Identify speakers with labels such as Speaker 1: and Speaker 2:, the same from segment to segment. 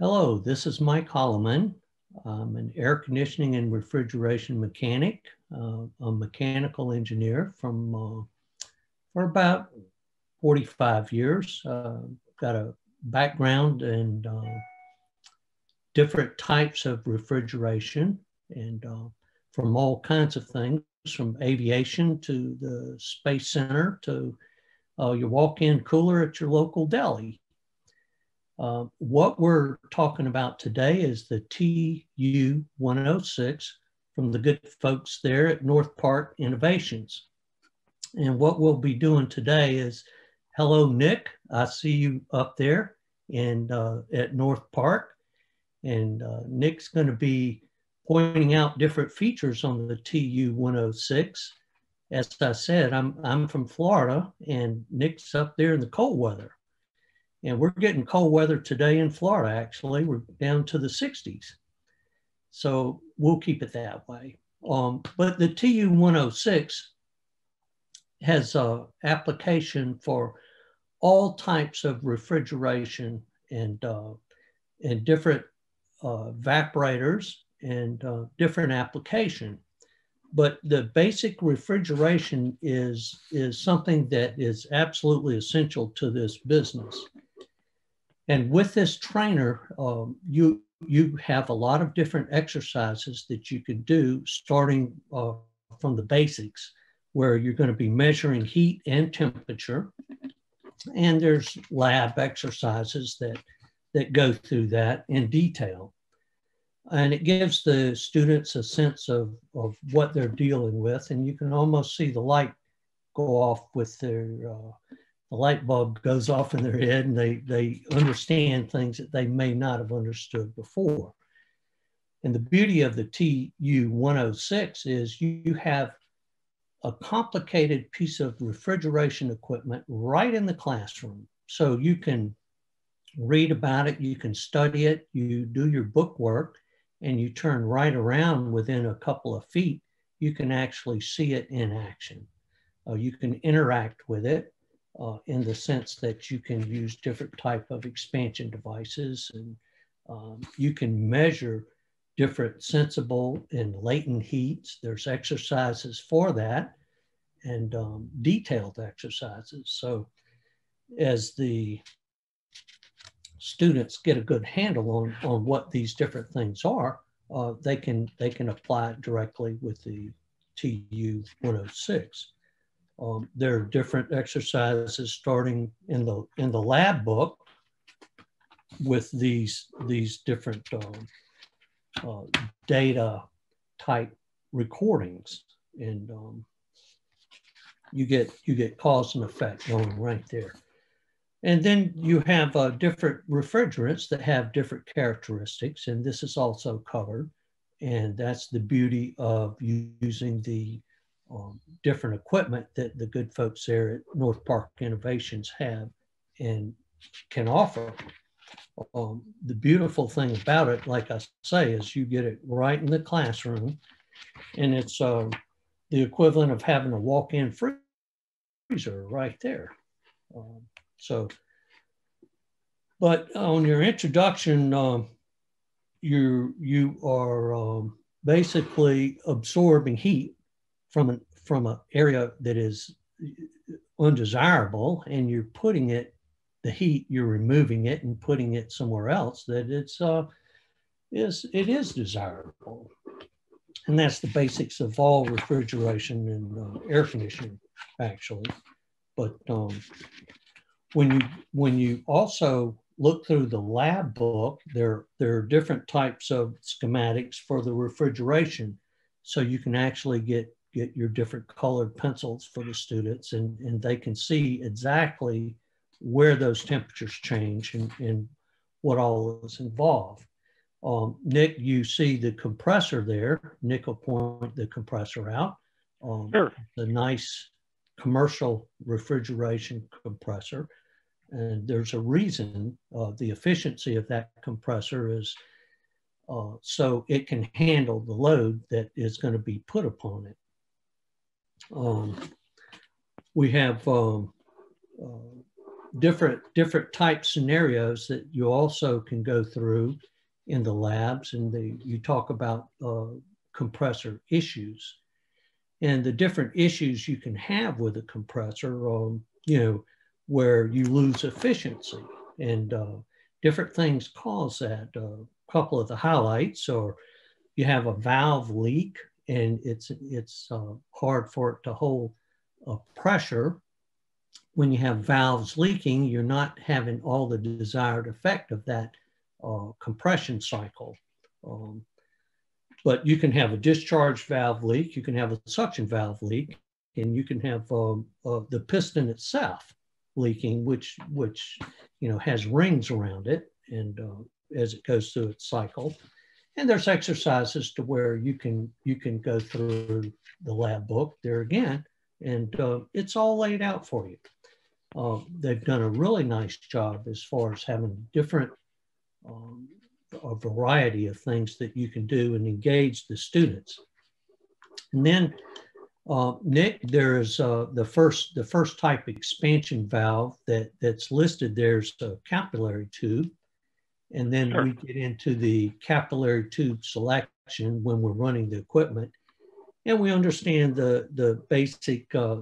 Speaker 1: Hello, this is Mike Holoman. I'm an air conditioning and refrigeration mechanic, uh, a mechanical engineer from uh, for about 45 years. Uh, got a background in uh, different types of refrigeration and uh, from all kinds of things, from aviation to the Space Center to uh, your walk-in cooler at your local deli. Uh, what we're talking about today is the TU 106 from the good folks there at North Park Innovations. And what we'll be doing today is, hello, Nick. I see you up there and uh, at North Park. And uh, Nick's going to be pointing out different features on the TU 106. As I said, I'm, I'm from Florida and Nick's up there in the cold weather. And we're getting cold weather today in Florida, actually. We're down to the 60s. So we'll keep it that way. Um, but the TU 106 has a application for all types of refrigeration and, uh, and different uh, evaporators and uh, different application. But the basic refrigeration is, is something that is absolutely essential to this business. And with this trainer, um, you you have a lot of different exercises that you can do starting uh, from the basics, where you're going to be measuring heat and temperature. And there's lab exercises that that go through that in detail. And it gives the students a sense of, of what they're dealing with. And you can almost see the light go off with their uh, the light bulb goes off in their head and they, they understand things that they may not have understood before. And the beauty of the TU 106 is you, you have a complicated piece of refrigeration equipment right in the classroom. So you can read about it, you can study it, you do your book work, and you turn right around within a couple of feet, you can actually see it in action. Uh, you can interact with it uh, in the sense that you can use different type of expansion devices and um, you can measure different sensible and latent heats. There's exercises for that and um, detailed exercises. So as the students get a good handle on, on what these different things are, uh, they can they can apply it directly with the TU 106. Um, there are different exercises starting in the in the lab book with these these different uh, uh, data type recordings, and um, you get you get cause and effect going right there. And then you have uh, different refrigerants that have different characteristics, and this is also covered. And that's the beauty of using the um, different equipment that the good folks there at North Park Innovations have and can offer. Um, the beautiful thing about it, like I say, is you get it right in the classroom, and it's uh, the equivalent of having a walk-in freezer right there. Um, so, but on your introduction, um, you you are um, basically absorbing heat from an from an area that is undesirable and you're putting it the heat you're removing it and putting it somewhere else that it's uh is it is desirable. And that's the basics of all refrigeration and uh, air conditioning actually. But um, when you when you also look through the lab book there there are different types of schematics for the refrigeration. So you can actually get get your different colored pencils for the students and, and they can see exactly where those temperatures change and, and what all is involved. Um, Nick, you see the compressor there. Nick will point the compressor out. Um,
Speaker 2: sure.
Speaker 1: The nice commercial refrigeration compressor. And there's a reason uh, the efficiency of that compressor is uh, so it can handle the load that is going to be put upon it. Um, we have um, uh, different different type scenarios that you also can go through in the labs, and the, you talk about uh, compressor issues and the different issues you can have with a compressor, um, you know, where you lose efficiency and uh, different things cause that. A uh, couple of the highlights, or you have a valve leak and it's it's uh, hard for it to hold a pressure. When you have valves leaking, you're not having all the desired effect of that uh, compression cycle. Um, but you can have a discharge valve leak, you can have a suction valve leak, and you can have um, uh, the piston itself leaking, which which you know has rings around it, and uh, as it goes through its cycle. And there's exercises to where you can you can go through the lab book there again, and uh, it's all laid out for you. Uh, they've done a really nice job as far as having different um, a variety of things that you can do and engage the students. And then, uh, Nick, there is uh, the first the first type expansion valve that that's listed. There's a capillary tube, and then sure. we get into the capillary tube selection when we're running the equipment, and we understand the the basic uh,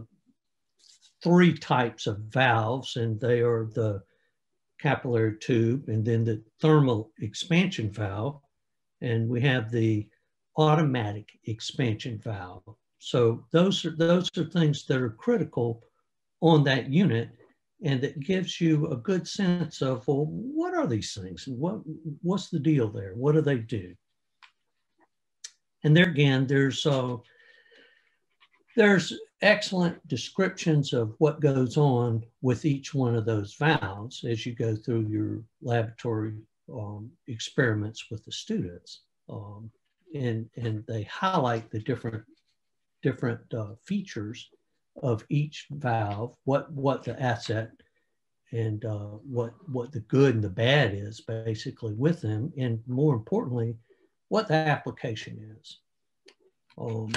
Speaker 1: three types of valves, and they are the capillary tube and then the thermal expansion valve. And we have the automatic expansion valve. So those are, those are things that are critical on that unit and it gives you a good sense of, well, what are these things? What, what's the deal there? What do they do? And there again, there's, uh, there's excellent descriptions of what goes on with each one of those valves as you go through your laboratory um, experiments with the students. Um, and, and they highlight the different, different uh, features of each valve, what, what the asset and uh, what, what the good and the bad is basically with them. And more importantly, what the application is. Um,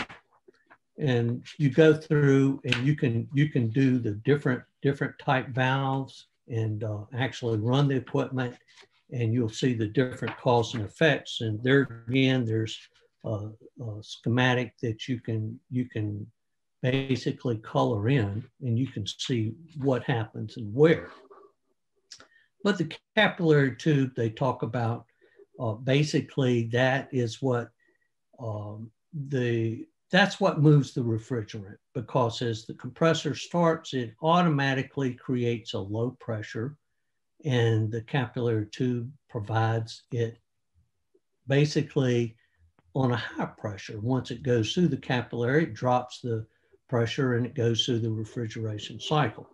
Speaker 1: and you go through and you can you can do the different different type valves and uh, actually run the equipment and you'll see the different cause and effects and there again there's a, a schematic that you can you can basically color in and you can see what happens and where but the capillary tube they talk about uh, basically that is what um, the that's what moves the refrigerant because as the compressor starts, it automatically creates a low pressure and the capillary tube provides it basically on a high pressure. Once it goes through the capillary, it drops the pressure and it goes through the refrigeration cycle.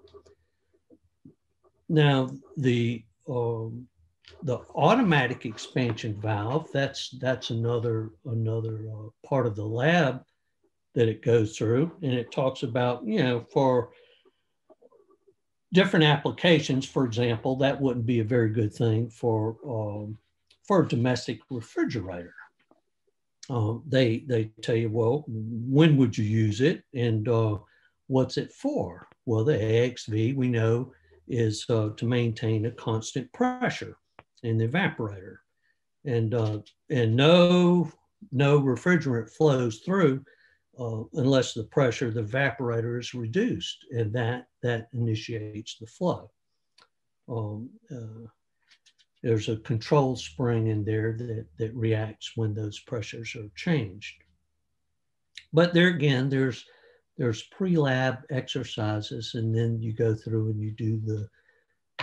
Speaker 1: Now, the um, the automatic expansion valve, that's, that's another, another uh, part of the lab that it goes through. And it talks about, you know, for different applications, for example, that wouldn't be a very good thing for, um, for a domestic refrigerator. Um, they, they tell you, well, when would you use it and uh, what's it for? Well, the AXV we know is uh, to maintain a constant pressure in the evaporator. And, uh, and no, no refrigerant flows through uh, unless the pressure of the evaporator is reduced, and that, that initiates the flow. Um, uh, there's a control spring in there that, that reacts when those pressures are changed. But there again, there's, there's pre-lab exercises, and then you go through and you do the,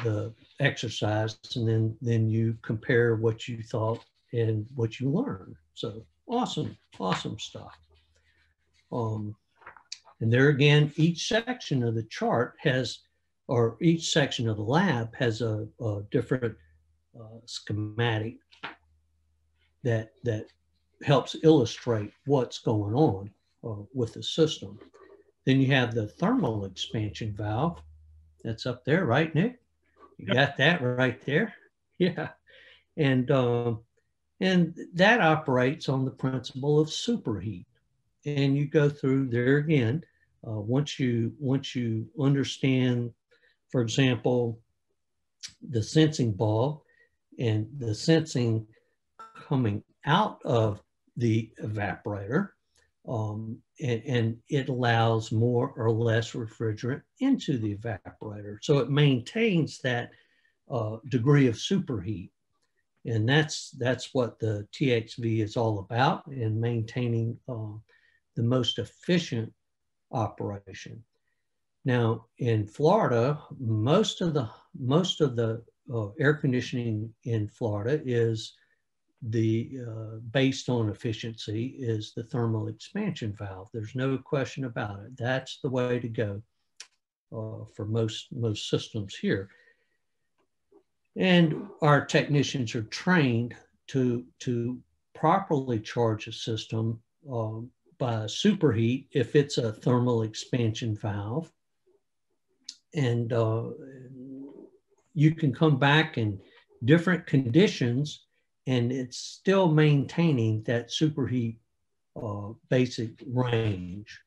Speaker 1: the exercise, and then, then you compare what you thought and what you learned. So awesome, awesome stuff. Um, and there again, each section of the chart has, or each section of the lab has a, a different uh, schematic that, that helps illustrate what's going on uh, with the system. Then you have the thermal expansion valve. That's up there, right, Nick? You yep. got that right there? Yeah. And, um, and that operates on the principle of superheat and you go through there again. Uh, once you once you understand, for example, the sensing bulb and the sensing coming out of the evaporator um, and, and, it allows more or less refrigerant into the evaporator. So it maintains that uh, degree of superheat. And that's, that's what the TXV is all about in maintaining uh, the most efficient operation. Now in Florida, most of the, most of the uh, air conditioning in Florida is the uh, based on efficiency is the thermal expansion valve. There's no question about it. That's the way to go uh, for most most systems here. And our technicians are trained to to properly charge a system um, by superheat if it's a thermal expansion valve. And uh, you can come back in different conditions and it's still maintaining that superheat uh, basic range.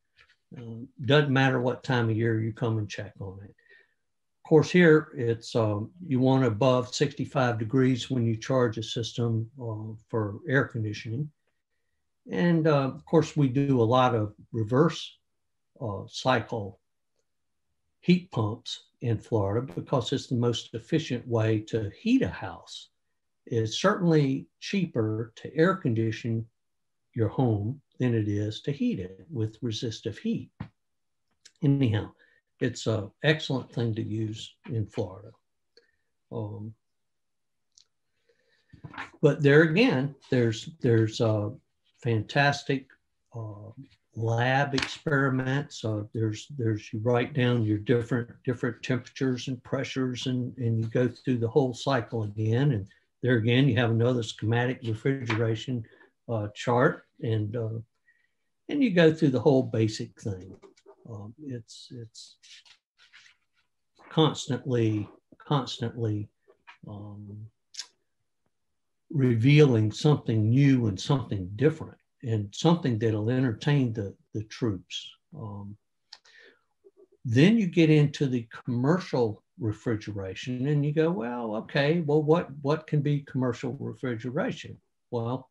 Speaker 1: Uh, doesn't matter what time of year you come and check on it. Of course, here it's um, you want above 65 degrees when you charge a system uh, for air conditioning. And uh, of course, we do a lot of reverse uh, cycle heat pumps in Florida because it's the most efficient way to heat a house It's certainly cheaper to air condition your home than it is to heat it with resistive heat. Anyhow, it's an excellent thing to use in Florida. Um, but there again, there's there's a fantastic uh, lab experiments. Uh, there's there's you write down your different different temperatures and pressures, and and you go through the whole cycle again, and there again, you have another schematic refrigeration uh, chart and, uh, and you go through the whole basic thing. Um, it's, it's constantly, constantly um, revealing something new and something different and something that'll entertain the, the troops. Um, then you get into the commercial refrigeration and you go well okay well what what can be commercial refrigeration well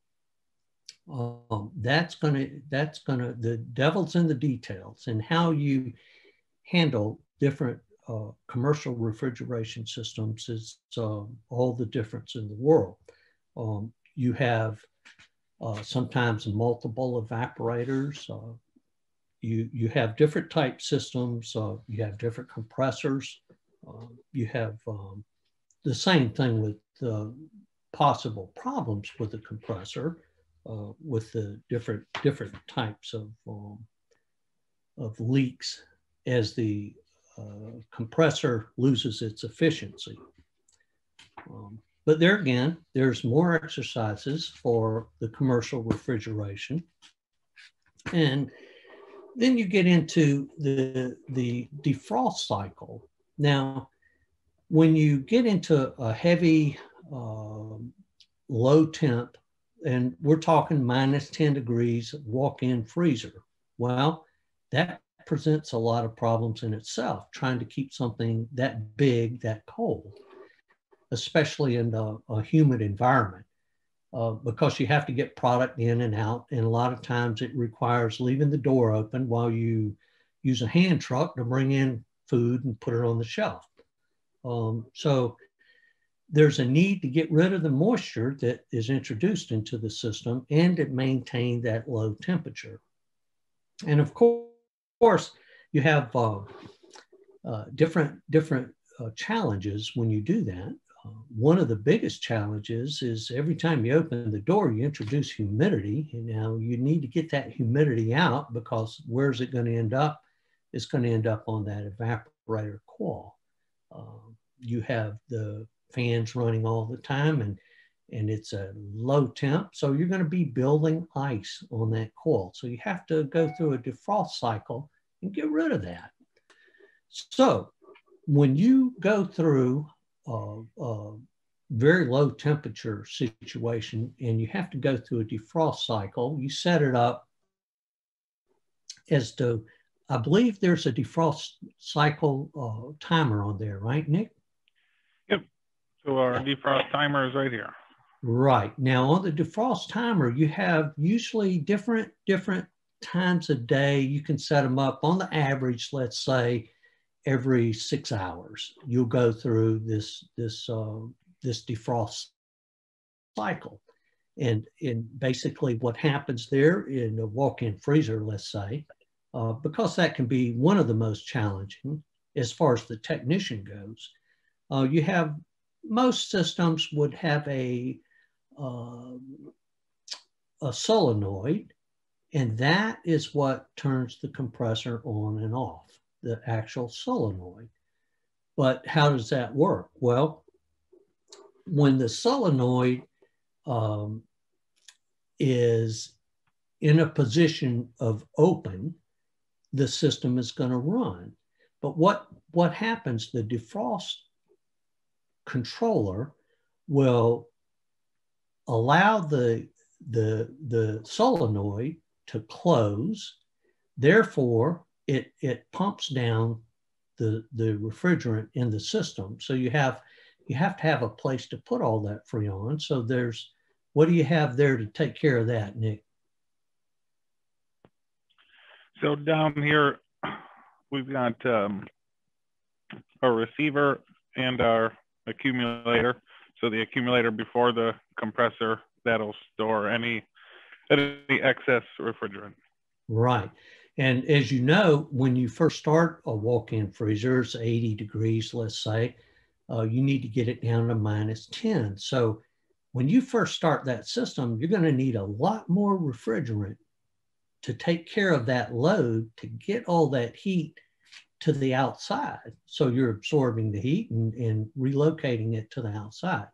Speaker 1: um, that's gonna that's gonna the devil's in the details and how you handle different uh, commercial refrigeration systems is uh, all the difference in the world um, you have uh, sometimes multiple evaporators uh, you you have different type systems uh, you have different compressors um, you have um, the same thing with uh, possible problems with the compressor, uh, with the different different types of um, of leaks as the uh, compressor loses its efficiency. Um, but there again, there's more exercises for the commercial refrigeration. And then you get into the, the defrost cycle, now, when you get into a heavy, uh, low temp, and we're talking minus 10 degrees walk in freezer, well, that presents a lot of problems in itself, trying to keep something that big, that cold, especially in a, a humid environment. Uh, because you have to get product in and out. And a lot of times it requires leaving the door open while you use a hand truck to bring in food and put it on the shelf. Um, so there's a need to get rid of the moisture that is introduced into the system and to maintain that low temperature. And of course, you have uh, uh, different, different uh, challenges when you do that. Uh, one of the biggest challenges is every time you open the door, you introduce humidity. And now you need to get that humidity out because where's it going to end up? it's going to end up on that evaporator coil. Um, you have the fans running all the time and and it's a low temp. So you're going to be building ice on that coil. So you have to go through a defrost cycle and get rid of that. So when you go through very low temperature situation and you have to go through a defrost cycle, you set it up as to I believe there's a defrost cycle uh, timer on there, right, Nick?
Speaker 2: Yep. So our defrost timer is right here.
Speaker 1: Right. Now on the defrost timer, you have usually different different times a day. You can set them up on the average, let's say every six hours. You'll go through this this uh, this defrost cycle. And, and basically what happens there in a walk-in freezer, let's say, uh, because that can be one of the most challenging as far as the technician goes, uh, you have most systems would have a, uh, a solenoid, and that is what turns the compressor on and off, the actual solenoid. But how does that work? Well, when the solenoid um, is in a position of open, the system is going to run. But what, what happens, the defrost controller will allow the, the, the solenoid to close. Therefore, it, it pumps down the, the refrigerant in the system. So you have, you have to have a place to put all that freon. So there's, what do you have there to take care of that, Nick?
Speaker 2: So down here, we've got um, a receiver and our accumulator. So the accumulator before the compressor, that'll store any, any excess refrigerant.
Speaker 1: Right. And as you know, when you first start a walk-in freezer, it's 80 degrees, let's say, uh, you need to get it down to minus 10. So when you first start that system, you're going to need a lot more refrigerant to take care of that load to get all that heat to the outside. So you're absorbing the heat and, and relocating it to the outside.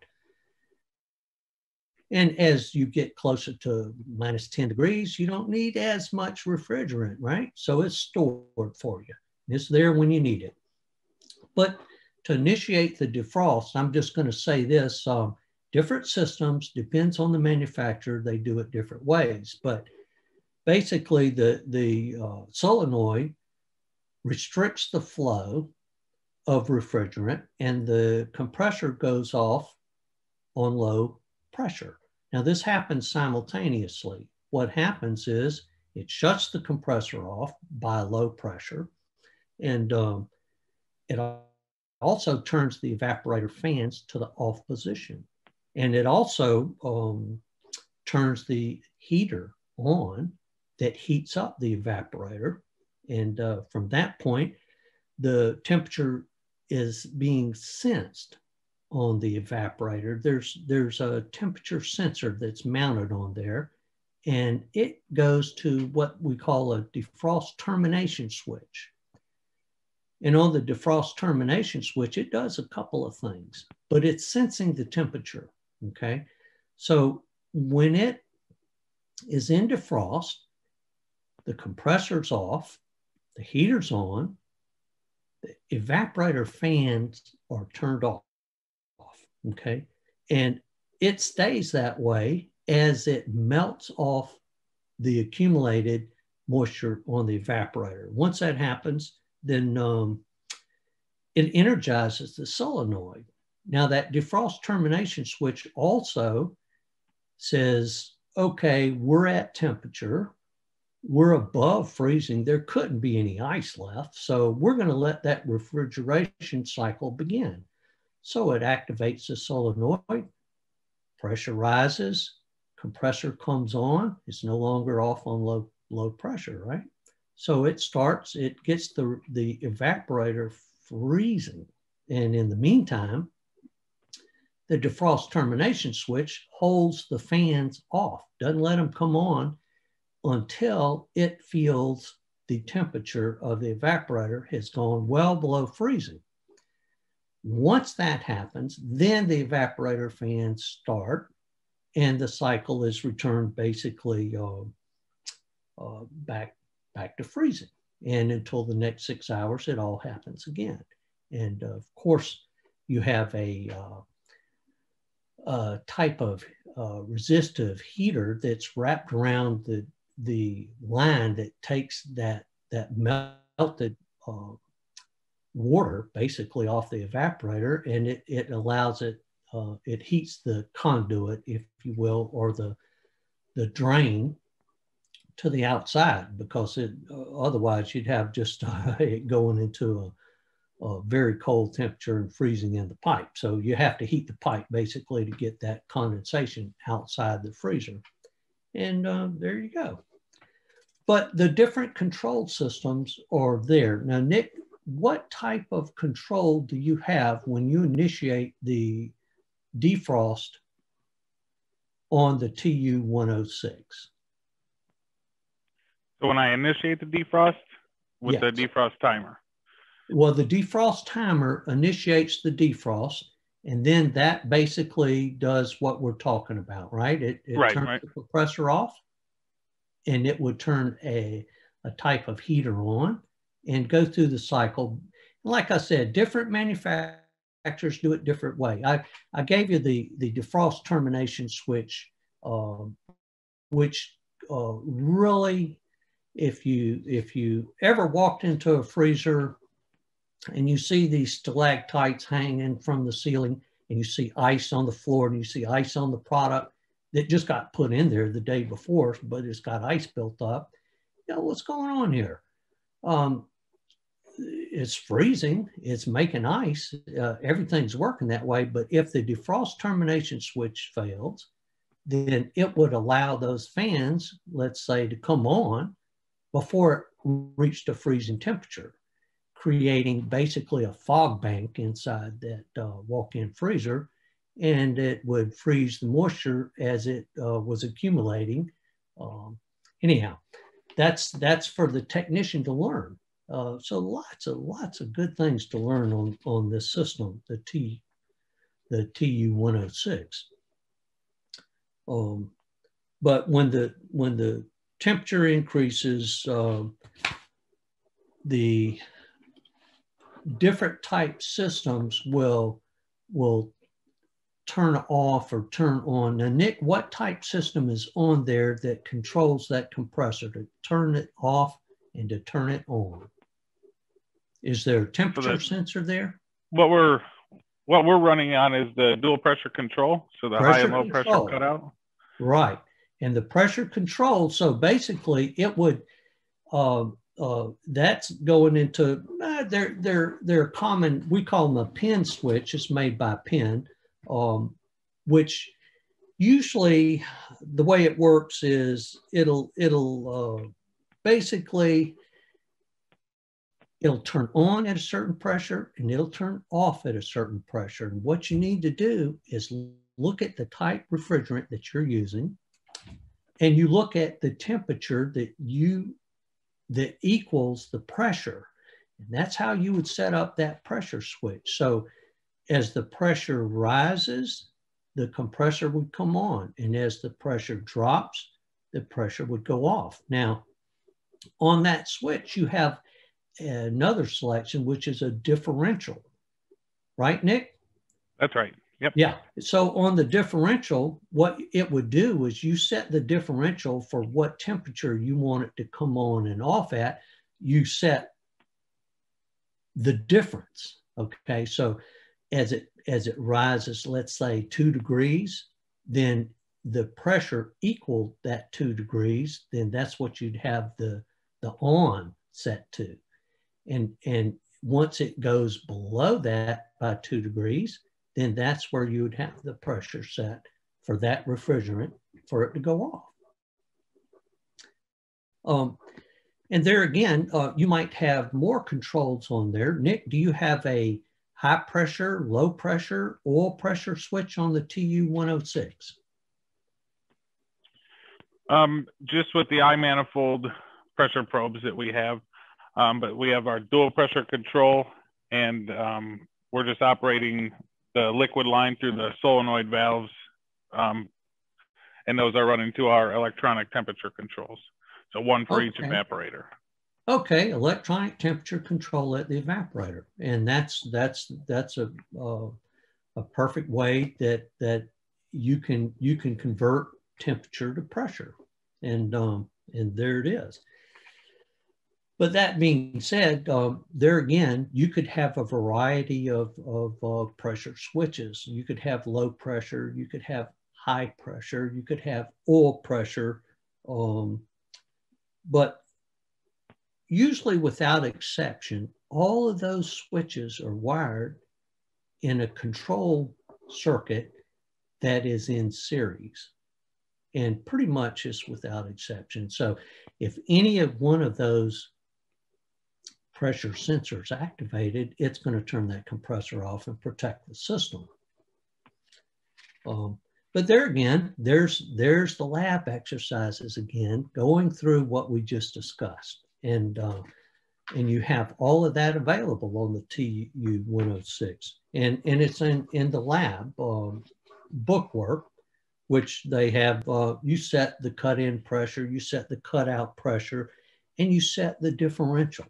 Speaker 1: And as you get closer to minus 10 degrees, you don't need as much refrigerant, right? So it's stored for you. It's there when you need it. But to initiate the defrost, I'm just going to say this um, different systems, depends on the manufacturer, they do it different ways. But basically the, the uh, solenoid restricts the flow of refrigerant and the compressor goes off on low pressure. Now this happens simultaneously. What happens is it shuts the compressor off by low pressure and um, it also turns the evaporator fans to the off position. And it also um, turns the heater on that heats up the evaporator. And uh, from that point, the temperature is being sensed on the evaporator. There's, there's a temperature sensor that's mounted on there, and it goes to what we call a defrost termination switch. And on the defrost termination switch, it does a couple of things, but it's sensing the temperature, okay? So when it is in defrost, the compressor's off, the heater's on, the evaporator fans are turned off, okay? And it stays that way as it melts off the accumulated moisture on the evaporator. Once that happens, then um, it energizes the solenoid. Now that defrost termination switch also says, okay, we're at temperature we're above freezing. There couldn't be any ice left. So we're going to let that refrigeration cycle begin. So it activates the solenoid, pressure rises, compressor comes on. It's no longer off on low, low pressure, right? So it starts, it gets the, the evaporator freezing. And in the meantime, the defrost termination switch holds the fans off, doesn't let them come on until it feels the temperature of the evaporator has gone well below freezing. Once that happens, then the evaporator fans start and the cycle is returned basically uh, uh, back, back to freezing. And until the next six hours, it all happens again. And uh, of course, you have a, uh, a type of uh, resistive heater that's wrapped around the the line that takes that that melted uh, water basically off the evaporator and it, it allows it uh, it heats the conduit, if you will, or the the drain to the outside because it uh, otherwise you'd have just uh, it going into a, a, very cold temperature and freezing in the pipe. So you have to heat the pipe basically to get that condensation outside the freezer. And uh, there you go. But the different control systems are there. Now, Nick, what type of control do you have when you initiate the defrost on the TU-106?
Speaker 2: So when I initiate the defrost with yes. the defrost timer?
Speaker 1: Well, the defrost timer initiates the defrost, and then that basically does what we're talking about, right? It, it
Speaker 2: right,
Speaker 1: turns
Speaker 2: right.
Speaker 1: the compressor off, and it would turn a, a type of heater on and go through the cycle. Like I said, different manufacturers do it different way. I, I gave you the, the defrost termination switch, uh, which uh, really if you if you ever walked into a freezer and you see these stalactites hanging from the ceiling and you see ice on the floor and you see ice on the product that just got put in there the day before, but it's got ice built up. You know, what's going on here? Um, it's freezing, it's making ice, uh, everything's working that way. But if the defrost termination switch fails, then it would allow those fans, let's say, to come on before it reached a freezing temperature, creating basically a fog bank inside that uh, walk-in freezer. And it would freeze the moisture as it uh, was accumulating. Um, anyhow, that's, that's for the technician to learn. Uh, so lots of lots of good things to learn on, on this system, the T, the TU 106. Um, but when the when the temperature increases, uh, the different type systems will will turn off or turn on. Now, Nick, what type system is on there that controls that compressor to turn it off and to turn it on? Is there a temperature so sensor there?
Speaker 2: What we're what we're running on is the dual pressure control, so the pressure high and low control. pressure cutout.
Speaker 1: Right and the pressure control. So basically, it would uh, uh, that's going into uh, they're they're they're common. We call them a Penn switch. It's made by Penn, um, which usually the way it works is it'll it'll uh, basically it'll turn on at a certain pressure and it'll turn off at a certain pressure. And what you need to do is look at the type refrigerant that you're using and you look at the temperature that you that equals the pressure. And that's how you would set up that pressure switch. So as the pressure rises the compressor would come on. And as the pressure drops the pressure would go off. Now on that switch you have another selection which is a differential right nick
Speaker 2: that's right Yep.
Speaker 1: Yeah. So on the differential, what it would do is you set the differential for what temperature you want it to come on and off at. You set the difference. Okay. So as it as it rises, let's say two degrees, then the pressure equal that two degrees, then that's what you'd have the the on set to. And and once it goes below that by two degrees, then that's where you would have the pressure set for that refrigerant for it to go off. Um, and there again, uh, you might have more controls on there. Nick, do you have a high pressure, low pressure, oil pressure switch on the TU-106?
Speaker 2: Um, just with the iManifold pressure probes that we have, um, but we have our dual pressure control and um, we're just operating the liquid line through the solenoid valves, um, and those are running to our electronic temperature controls. So one for okay. each evaporator.
Speaker 1: Okay, electronic temperature control at the evaporator, and that's that's that's a uh, a perfect way that that you can you can convert temperature to pressure, and um, and there it is. But that being said, um, there again, you could have a variety of, of uh, pressure switches. You could have low pressure, you could have high pressure, you could have oil pressure, um, but usually without exception, all of those switches are wired in a control circuit that is in series and pretty much is without exception. So if any of one of those pressure sensor is activated, it's going to turn that compressor off and protect the system. Um, but there again, there's, there's the lab exercises again, going through what we just discussed. And, uh, and you have all of that available on the TU 106. And, and it's in, in the lab um, bookwork, which they have, uh, you set the cut in pressure, you set the cut out pressure, and you set the differential.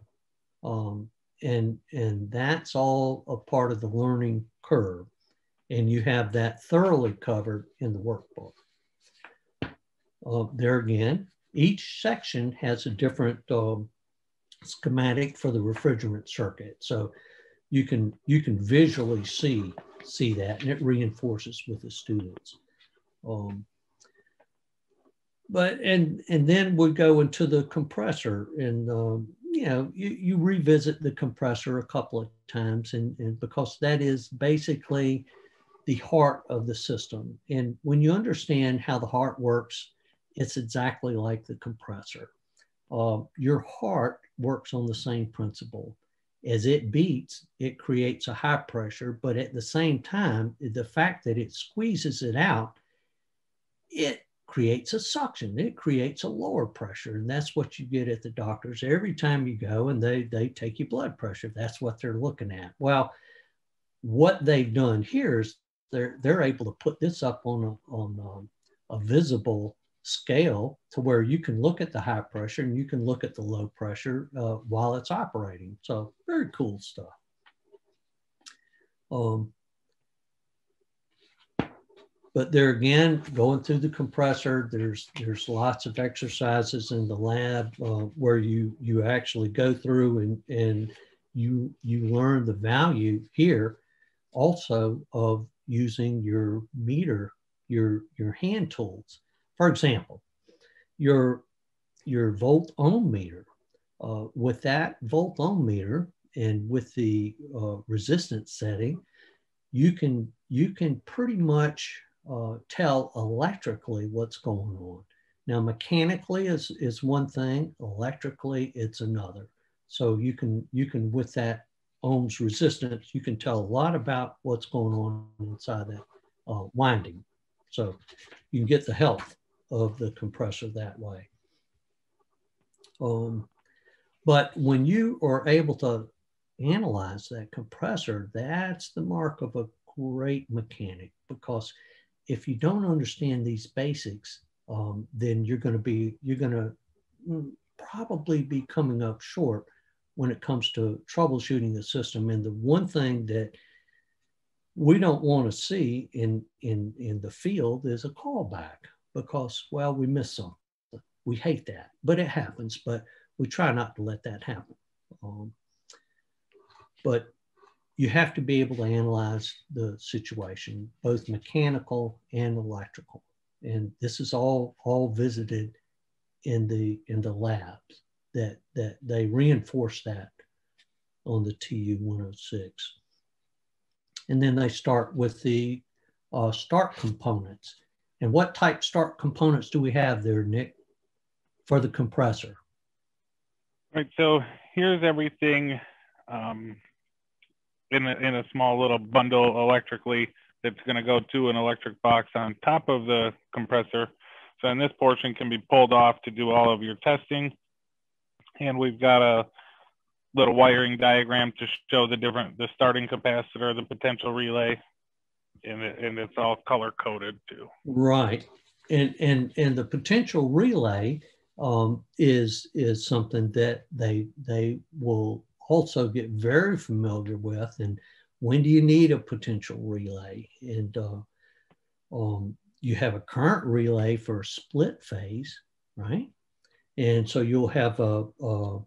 Speaker 1: Um, and, and that's all a part of the learning curve. And you have that thoroughly covered in the workbook. Uh, there again, each section has a different um, schematic for the refrigerant circuit. So you can, you can visually see, see that and it reinforces with the students. Um, but and and then we go into the compressor and um, you know you, you revisit the compressor a couple of times and, and because that is basically the heart of the system. And when you understand how the heart works it's exactly like the compressor. Uh, your heart works on the same principle. As it beats it creates a high pressure but at the same time the fact that it squeezes it out it creates a suction. It creates a lower pressure. And that's what you get at the doctors every time you go and they, they take your blood pressure. That's what they're looking at. Well, what they've done here is they're, they're able to put this up on a, on a, a visible scale to where you can look at the high pressure and you can look at the low pressure uh, while it's operating. So very cool stuff. Um, but there again, going through the compressor, there's there's lots of exercises in the lab uh, where you you actually go through and and you you learn the value here also of using your meter, your your hand tools. For example, your your volt ohm meter. Uh, with that volt ohm meter and with the uh, resistance setting, you can you can pretty much uh, tell electrically what's going on. Now, mechanically is, is one thing, electrically it's another. So you can, you can, with that ohms resistance, you can tell a lot about what's going on inside that uh, winding. So you can get the health of the compressor that way. Um, but when you are able to analyze that compressor, that's the mark of a great mechanic because if you don't understand these basics, um, then you're going to be you're going to mm, probably be coming up short when it comes to troubleshooting the system. And the one thing that we don't want to see in in in the field is a callback because well we miss something. We hate that, but it happens. But we try not to let that happen. Um, but you have to be able to analyze the situation, both mechanical and electrical. And this is all, all visited in the, in the labs that, that they reinforce that on the TU 106. And then they start with the uh, start components. And what type start components do we have there, Nick, for the compressor?
Speaker 2: Right, so here's everything um, in a, in a small little bundle electrically that's going to go to an electric box on top of the compressor. So in this portion can be pulled off to do all of your testing. And we've got a little wiring diagram to show the different, the starting capacitor, the potential relay, and, it, and it's all color coded too.
Speaker 1: Right. And, and, and the potential relay um, is, is something that they, they will also get very familiar with and when do you need a potential relay and uh, um, you have a current relay for a split phase right and so you'll have a, a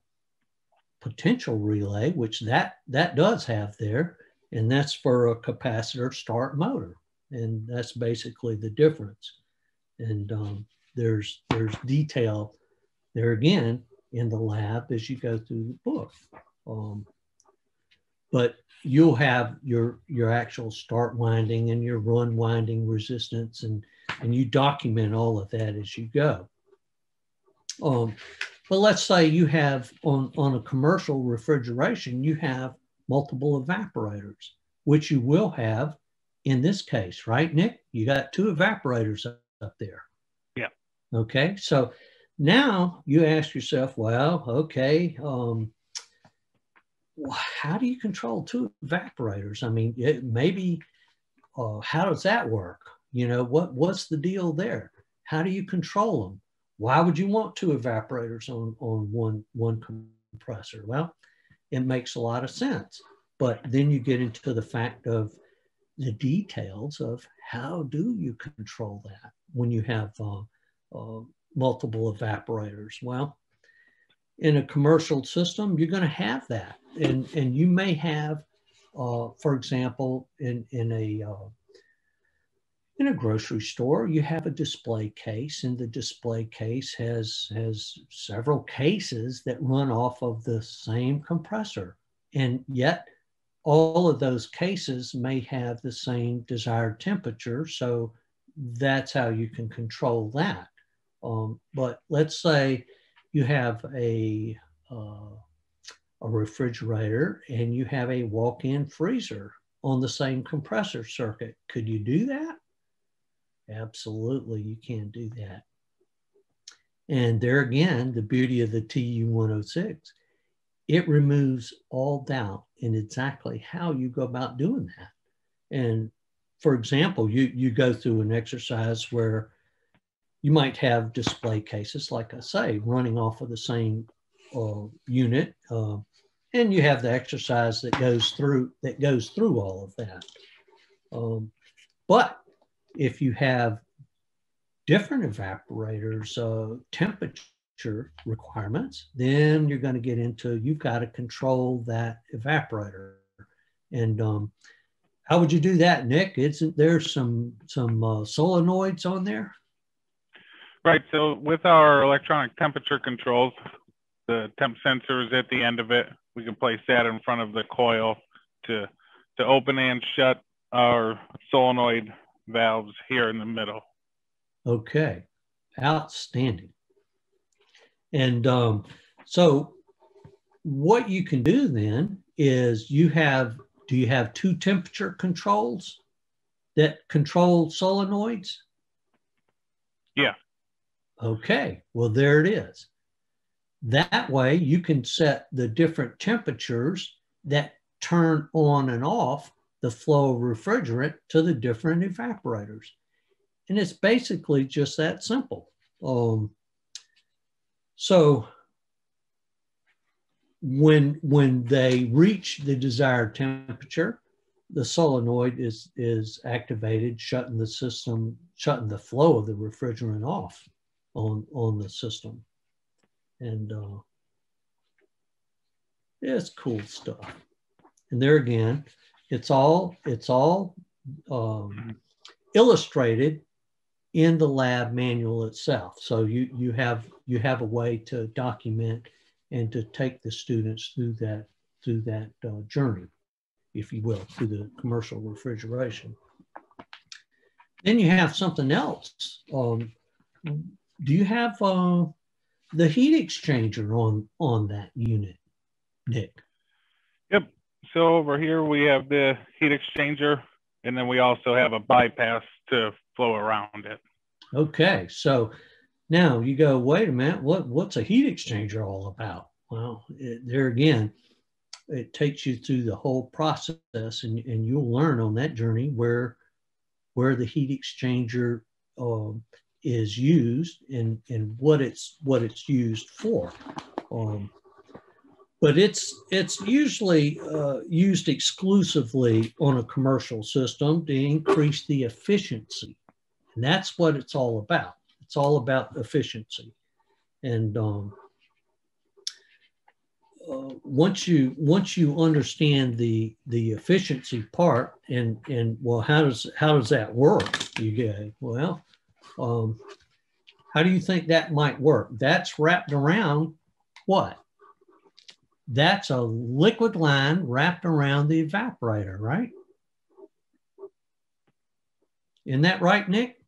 Speaker 1: potential relay, which that, that does have there, and that's for a capacitor start motor. And that's basically the difference. And um, there's, there's detail there again in the lab as you go through the book. Um, but you'll have your your actual start winding and your run winding resistance and and you document all of that as you go. Um, but let's say you have on on a commercial refrigeration you have multiple evaporators which you will have in this case right nick? You got two evaporators up there.
Speaker 2: Yeah.
Speaker 1: Okay so now you ask yourself well okay um, how do you control two evaporators? I mean, it, maybe uh, how does that work? You know, what what's the deal there? How do you control them? Why would you want two evaporators on on one one compressor? Well, it makes a lot of sense, but then you get into the fact of the details of how do you control that when you have uh, uh, multiple evaporators? Well, in a commercial system, you're going to have that and and you may have, uh, for example, in in a uh, in a grocery store, you have a display case, and the display case has has several cases that run off of the same compressor, and yet all of those cases may have the same desired temperature. So that's how you can control that. Um, but let's say you have a uh, a refrigerator and you have a walk-in freezer on the same compressor circuit. Could you do that? Absolutely, you can do that. And there again, the beauty of the TU106, it removes all doubt in exactly how you go about doing that. And for example, you, you go through an exercise where you might have display cases, like I say, running off of the same uh, unit. Uh, and you have the exercise that goes through that goes through all of that. Um, but if you have different evaporators, uh, temperature requirements, then you're going to get into you've got to control that evaporator. And um, how would you do that, Nick? Isn't there some some uh, solenoids on there?
Speaker 2: Right. So with our electronic temperature controls, the temp sensor is at the end of it. We can place that in front of the coil to, to open and shut our solenoid valves here in the middle.
Speaker 1: Okay, outstanding. And um, so what you can do then is you have, do you have two temperature controls that control solenoids?
Speaker 2: Yeah.
Speaker 1: Okay, well, there it is. That way you can set the different temperatures that turn on and off the flow of refrigerant to the different evaporators. And it's basically just that simple. Um, so when, when they reach the desired temperature, the solenoid is, is activated, shutting the system, shutting the flow of the refrigerant off on, on the system and uh, it's cool stuff. And there again, it's all it's all um, illustrated in the lab manual itself. So you you have you have a way to document and to take the students through that through that uh, journey, if you will, through the commercial refrigeration. Then you have something else. Um, do you have uh, the heat exchanger on on that unit, Nick.
Speaker 2: Yep. So over here we have the heat exchanger, and then we also have a bypass to flow around it.
Speaker 1: Okay. So now you go, wait a minute, what what's a heat exchanger all about? Well, it, there again, it takes you through the whole process, and, and you'll learn on that journey where where the heat exchanger uh, is used and, and what it's what it's used for. Um, but it's it's usually uh, used exclusively on a commercial system to increase the efficiency, and that's what it's all about. It's all about efficiency, and um, uh, once you once you understand the the efficiency part and and well how does how does that work you get well um, how do you think that might work that's wrapped around what that's a liquid line wrapped around the evaporator right isn't that right nick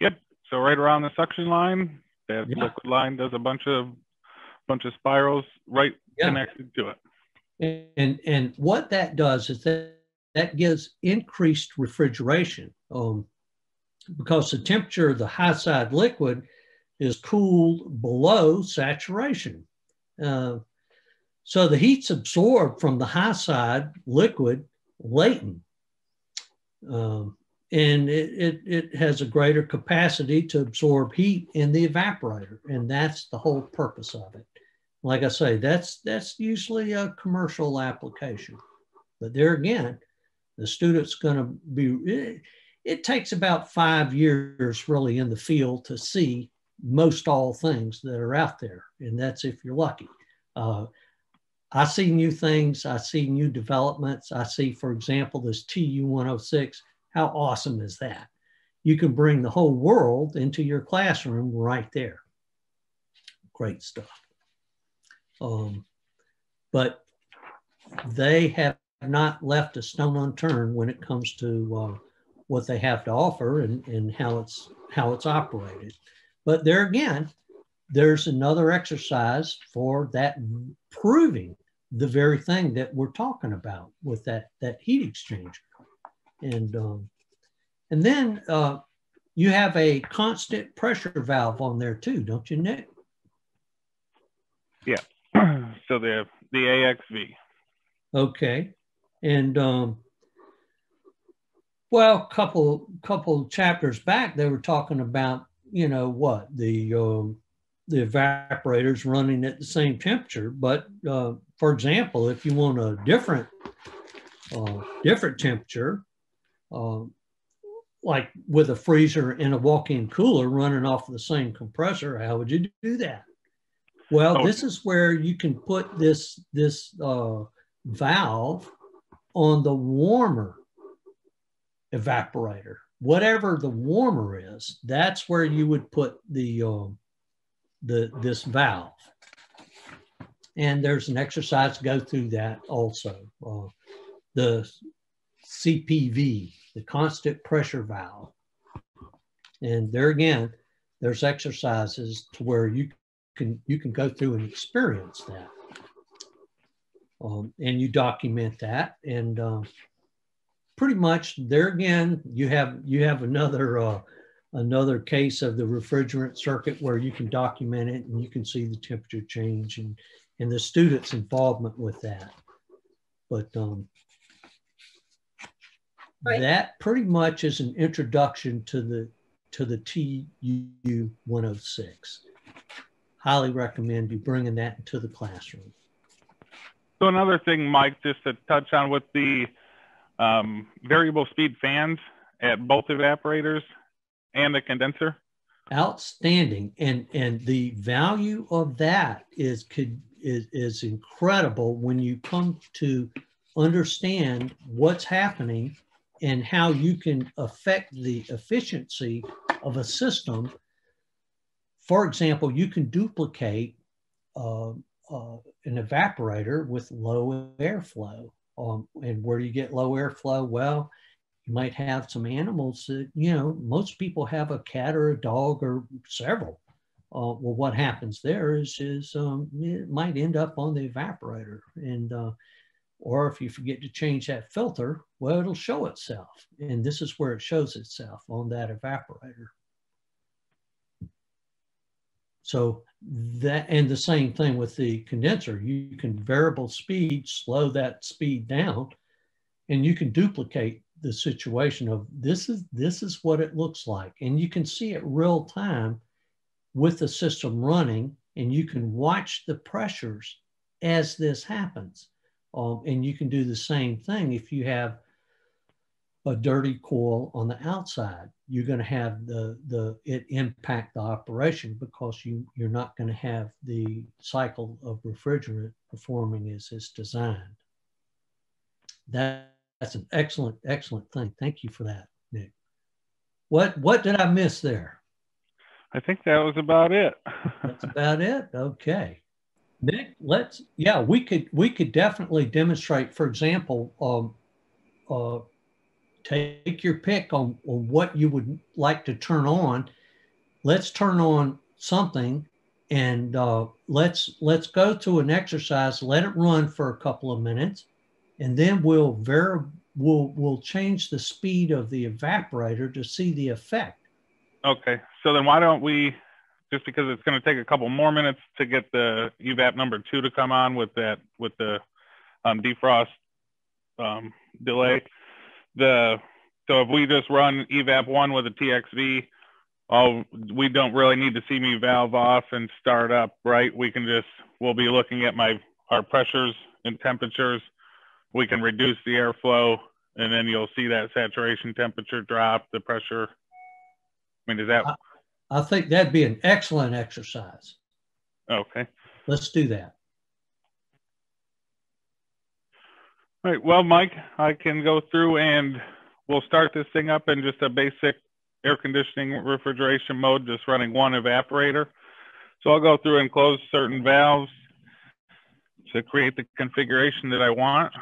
Speaker 2: yep so right around the suction line that
Speaker 1: Yeah.
Speaker 2: liquid line does a bunch of bunch of spirals right
Speaker 1: Yeah.
Speaker 2: connected to it.
Speaker 1: And and what that does is that that gives increased refrigeration um, because the temperature of the high side liquid is cooled below saturation. Uh, so the heat's absorbed from the high side liquid latent. Um, and it, it, it has a greater capacity to absorb heat in the evaporator. And that's the whole purpose of it like I say, that's that's usually a commercial application. But there again, the student's going to be. It, takes about five years really in the field to see most all things that are out there, and that's if you're lucky. Uh, I see new things. I see new developments. I see, for example, this TU 106. How awesome is that? You can bring the whole world into your classroom right there. Great stuff. Um, but they have not left a stone unturned when it comes to uh, what they have to offer and, and how it's how it's operated. But there again, there's another exercise for that proving the very thing that we're talking about with that that heat exchanger. And um, and then uh, you have a constant pressure valve on there too, don't you, Nick? Yeah.
Speaker 2: so the the AXV.
Speaker 1: Okay, and um, well, couple couple chapters back, they were talking about you know what the um, the evaporators running at the same temperature. But uh, for example, if you want a different uh, different temperature, uh, like with a freezer and a walk-in cooler running off of the same compressor, how would you do that? Well,
Speaker 2: Oh.
Speaker 1: this is where you can put this this uh, valve on the warmer evaporator. Whatever the warmer is, that's where you would put the um, the this valve. And there's an exercise go through that also. Uh, the CPV, the constant pressure valve. And there again, there's exercises to where you can you can go through and experience that. Um, and you document that and uh, pretty much there again you have you have another uh, another case of the refrigerant circuit where you can document it and you can see the temperature change and and the students involvement with that. But um,
Speaker 3: Right.
Speaker 1: that pretty much is an introduction to the to the TU 106 highly recommend you bringing that into the classroom.
Speaker 2: So another thing, Mike, just to touch on with the um, variable speed fans at both evaporators and the condenser.
Speaker 1: outstanding. And and the value of that is could is is incredible when you come to understand what's happening and how you can affect the efficiency of a system. For example you can duplicate uh, uh, an evaporator with low airflow um, and where do you get low airflow well you might have some animals that you know most people have a cat or a dog or several. Uh, well what happens there is is um, it might end up on the evaporator. And uh, or if you forget to change that filter well it'll show itself. And this is where it shows itself on that evaporator so that and the same thing with the condenser. You can variable speed slow that speed down and you can duplicate the situation of this is this is what it looks like. And you can see it real time with the system running and you can watch the pressures as this happens. Um, and you can do the same thing if you have a dirty coil on the outside. You're going to have the the it impact the operation because you you're not going to have the cycle of refrigerant performing as it's designed. That, that's an excellent excellent thing. Thank you for that, Nick. What what did I miss there?
Speaker 2: I think that was about it.
Speaker 1: that's about it. Okay. Nick, let's yeah, we could we could definitely demonstrate, for example, um, uh, take your pick on, on what you would like to turn on. Let's turn on something and uh, let's let's go through an exercise. Let it run for a couple of minutes, and then we'll ver we'll we'll change the speed of the evaporator to see the effect.
Speaker 2: Okay, so then why don't we just because it's going to take a couple more minutes to get the evap number two to come on with that with the um, defrost um, delay the so if we just run evap one with a TXV, oh, we don't really need to see me valve off and start up, right? We can just we'll be looking at my our pressures and temperatures. We can reduce the airflow, and then you'll see that saturation temperature drop, the pressure. I mean, is that?
Speaker 1: I think that'd be an excellent exercise.
Speaker 2: Okay.
Speaker 1: Let's do that.
Speaker 2: All right. Well, Mike, I can go through and we'll start this thing up in just a basic air conditioning refrigeration mode, just running one evaporator. So I'll go through and close certain valves to create the configuration that I want.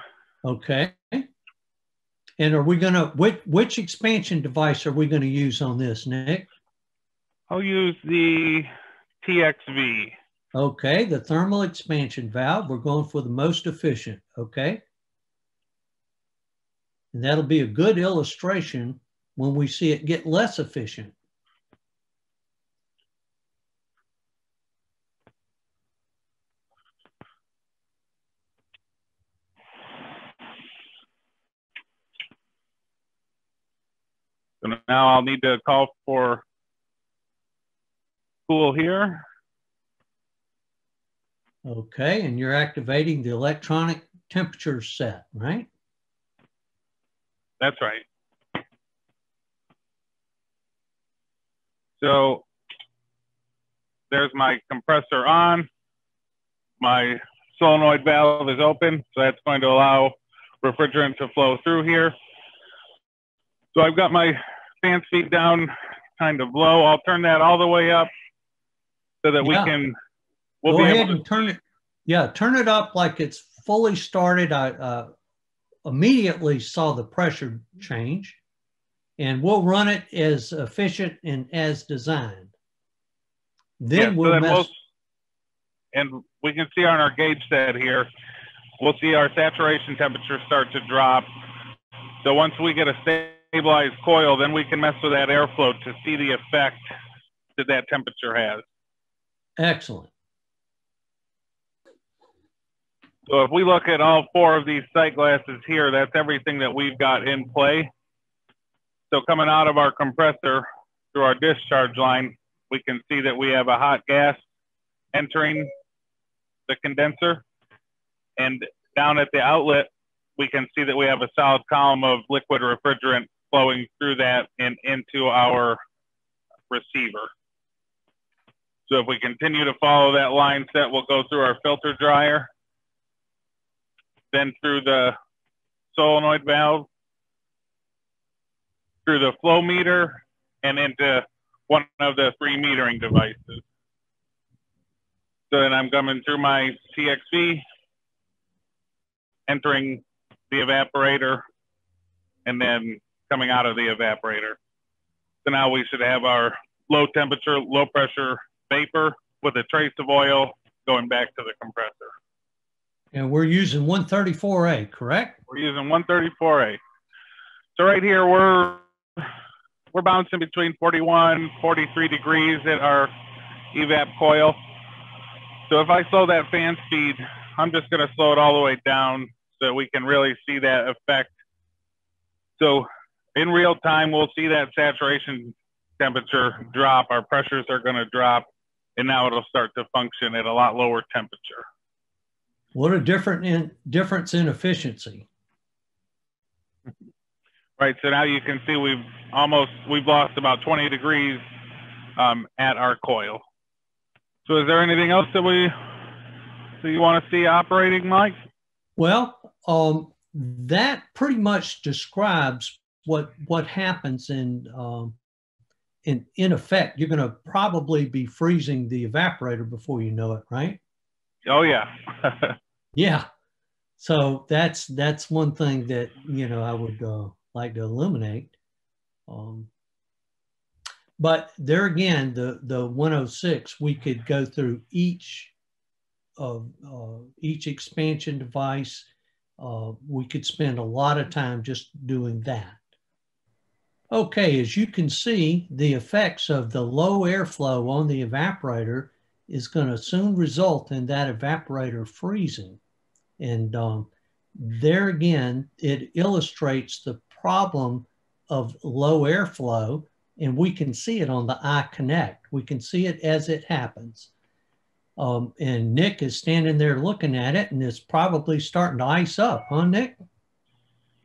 Speaker 1: Okay. And are we going to, which, which expansion device are we going to use on this, Nick?
Speaker 2: I'll use the TXV.
Speaker 1: Okay, the thermal expansion valve. We're going for the most efficient. Okay. And that'll be a good illustration when we see it get less efficient.
Speaker 2: So now I'll need to call for cool here.
Speaker 1: Okay, and you're activating the electronic temperature set, right?
Speaker 2: That's right. So there's my compressor on. My solenoid valve is open, so that's going to allow refrigerant to flow through here. So I've got my fan speed down kind of low. I'll turn that all the way up so that yeah. we can.
Speaker 1: We'll Go ahead and turn it. Yeah, turn it up like it's fully started. I uh, immediately saw the pressure change and we'll run it as efficient and as designed. Then yeah, we'll, so mess-
Speaker 2: and we can see on our gauge set here, we'll see our saturation temperature start to drop. So once we get a stabilized coil, then we can mess with that airflow to see the effect that that temperature has.
Speaker 1: Excellent.
Speaker 2: So if we look at all four of these sight glasses here, that's everything that we've got in play. So coming out of our compressor through our discharge line, we can see that we have a hot gas entering the condenser. And down at the outlet, we can see that we have a solid column of liquid refrigerant flowing through that and into our receiver. So if we continue to follow that line set, we'll go through our filter dryer then through the solenoid valve, through the flow meter, and into one of the three metering devices. So then I'm coming through my TXV, entering the evaporator, and then coming out of the evaporator. So now we should have our low temperature, low pressure vapor with a trace of oil going back to the compressor.
Speaker 1: And we're using 134A, correct?
Speaker 2: We're using 134A. So right here, we're we're bouncing between 41, 43 degrees at our evap coil. So if I slow that fan speed, I'm just going to slow it all the way down so we can really see that effect. So in real time, we'll see that saturation temperature drop. Our pressures are going to drop, and now it'll start to function at a lot lower temperature.
Speaker 1: What a different in, difference in efficiency.
Speaker 2: Right, so now you can see we've almost, we've lost about 20 degrees um, at our coil. So is there anything else that we, that you want to see operating, Mike?
Speaker 1: Well, um, that pretty much describes what what happens in um, in in effect. You're going to probably be freezing the evaporator before you know it, right?
Speaker 2: Oh yeah.
Speaker 1: yeah. So that's that's one thing that you know I would uh, like to eliminate. Um, but there again, the the 106, we could go through each of uh, each expansion device. Uh, we could spend a lot of time just doing that. Okay, as you can see, the effects of the low airflow on the evaporator is going to soon result in that evaporator freezing. And um, there again, it illustrates the problem of low airflow, and we can see it on the iConnect. We can see it as it happens. Um, and Nick is standing there looking at it, and it's probably starting to ice up, huh, Nick?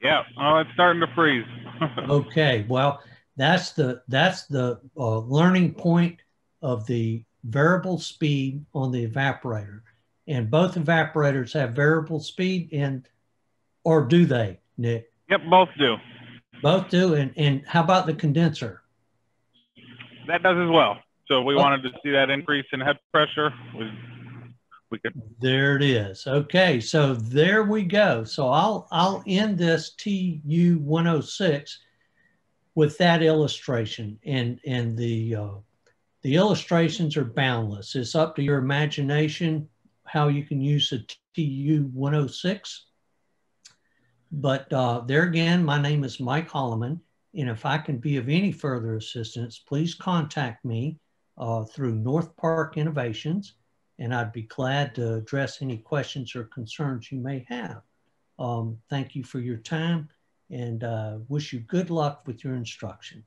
Speaker 2: Yeah, oh, it's starting to freeze.
Speaker 1: okay, well, that's the that's the uh, learning point of the variable speed on the evaporator, and both evaporators have variable speed, and or do they, Nick?
Speaker 2: Yep, both do.
Speaker 1: Both do, and and how about the condenser?
Speaker 2: That does as well. So we oh. wanted to see that increase in head pressure, we, we could.
Speaker 1: There it is. Okay, so there we go. So I'll I'll end this TU 106 with that illustration, and and the uh, the illustrations are boundless. It's up to your imagination how you can use a TU 106. But uh, there again, my name is Mike Holoman. And if I can be of any further assistance, please contact me uh, through North Park Innovations, and I'd be glad to address any questions or concerns you may have. Um, thank you for your time and uh, wish you good luck with your instruction.